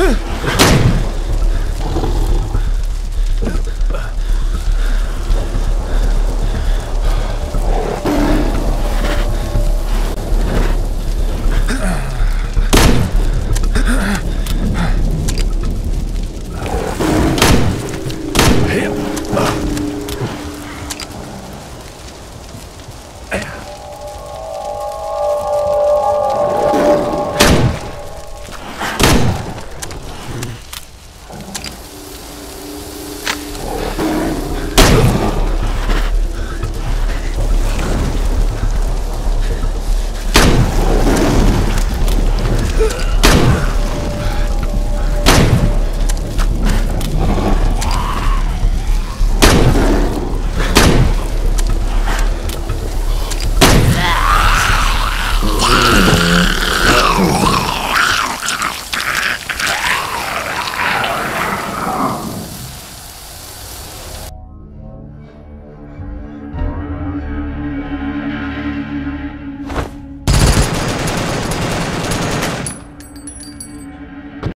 Yeah.